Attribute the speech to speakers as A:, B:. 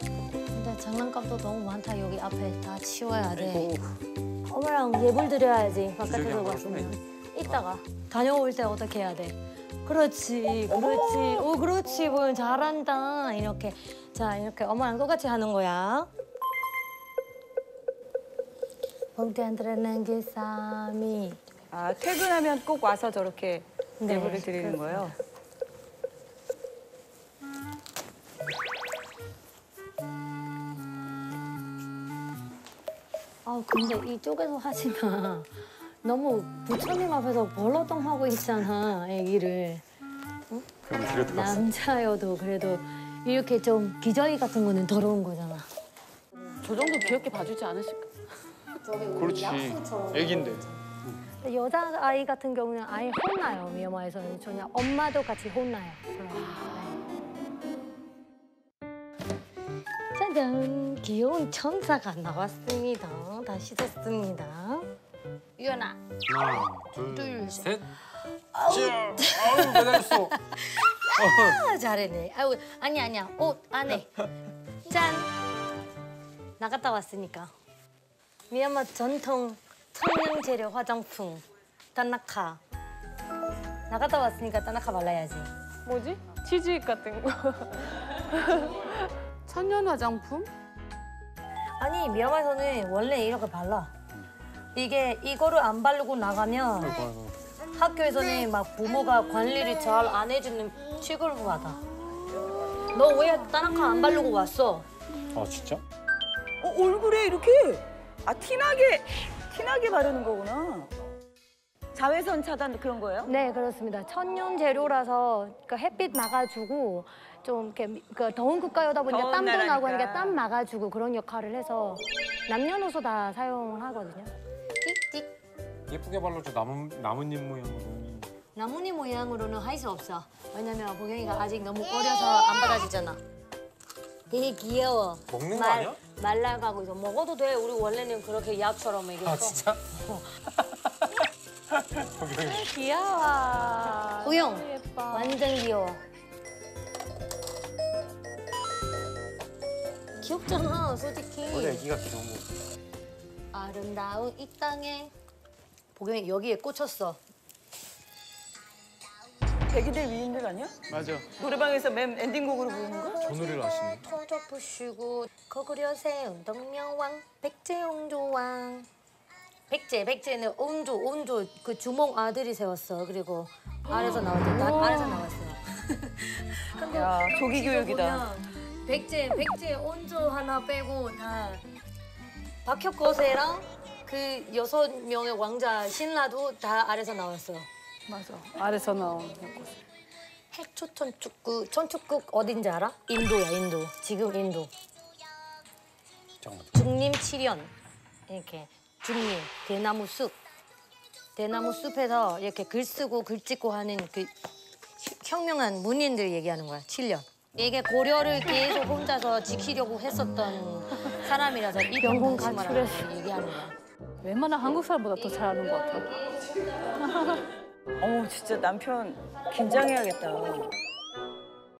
A: 근데 장난감도 너무 많다 여기 앞에 다 치워야 돼. 엄마랑 예불 드려야지 바깥에서 봤으면. 이따가 다녀올 때 어떻게 해야 돼? 그렇지, 그렇지, 오 그렇지, 뭐 잘한다 이렇게. 자 이렇게 엄마랑 똑같이 하는 거야. 봉태한테는 게 삼이.
B: 아 퇴근하면 꼭 와서 저렇게
A: 네,
B: 예불을 드리는 거예요.
A: 아 근데 이쪽에서 하지만 너무 부처님 앞에서 벌러덩 하고 있잖아 애기를
C: 그럼 들어갔어.
A: 남자여도 그래도 이렇게 좀 기저귀 같은 거는 더러운 거잖아
D: 저 정도 귀엽게 봐주지 않으실까?
E: 그렇지. 애긴데.
A: 여자 아이 같은 경우는 아예 혼나요 미얀마에서는 전혀 엄마도 같이 혼나요 짜잔 귀여운 천사가 나왔습니다 다 씻었습니다 유연아
C: 하나, 둘,
A: 둘,
C: 셋. 아우, 아우 매달렸어.
A: 아, 잘했네. 아유, 아니 아니야. 옷 안에. 짠. 나갔다 왔으니까. 미얀마 전통 천연 재료 화장품 따나카. 나갔다 왔으니까 따나카 발라야지.
D: 뭐지? 치즈 같은 거. 천연 화장품?
A: 아니 미얀마에서는 원래 이렇게 발라. 이게 이거를 안 바르고 나가면 학교에서는 막 부모가 관리를 잘 안 해주는 취급을 받아. 너 왜 따나카 안 바르고 왔어?
C: 아 진짜?
B: 어, 얼굴에 이렇게 아 티나게 티나게 바르는 거구나. 자외선 차단 그런 거예요?
A: 네, 그렇습니다. 천연 재료라서 그러니까 햇빛 막아주고 좀 이렇게 미- 그 더운 국가여다 보니까
B: 더운
A: 땀도 나고
B: 나라니까.
A: 하니까 땀 막아주고 그런 역할을 해서 남녀노소 다 사용을 하거든요. 띡띡.
C: 예쁘게 발라줘 나무 나뭇잎 모양으로.
A: 나뭇잎 모양으로는 할 수 없어. 왜냐면 보경이가 아직 너무 어려서 안 받아지잖아. 되게 귀여워.
C: 먹는 거 아니야?
A: 말라가고 있어. 먹어도 돼. 우리 원래는 그렇게 약처럼 먹였어.
C: 아 진짜? 보경이
D: 귀여워. 예뻐.
A: 완전 귀여워. 귀엽잖아, 솔직히.
C: 원래 애기가 귀여운 거.
A: 아름다운 이 땅에 보경이 여기에 꽂혔어.
B: 백이들 위인들 아니야?
E: 맞아.
B: 노래방에서 맨 엔딩곡으로 부르는 거?
E: 저 노래를 아시네.
A: 터져 부시고 거그려 세운 덕명왕 백제옹조왕 백제 백제는 온조 온조 그 주몽 아들이 세웠어 그리고 아래서 나왔대 나 아래서 나왔어 근데
B: 야, 조기 교육이다.
A: 백제 백제 온조 하나 빼고 다 박혁거세랑 그 여섯 명의 왕자 신라도 다 아래서 나왔어
D: 맞아. 아래서 나온 거.
A: 해초 천축국 천축국 어딘지 알아? 인도야 인도 지금 인도. 중림 칠연 이렇게 중림 대나무 숲 대나무 숲에서 이렇게 글 쓰고 글 찍고 하는 그 혁- 혁명한 문인들 얘기하는 거야 칠연 이게 고려를 계속 혼자서 지키려고 했었던 사람이라서 이 병공 가출해서 얘기하는 거야
D: 웬만한 한국 사람보다 더 잘하는 것 같아.
B: 어머 진짜 남편 긴장해야겠다.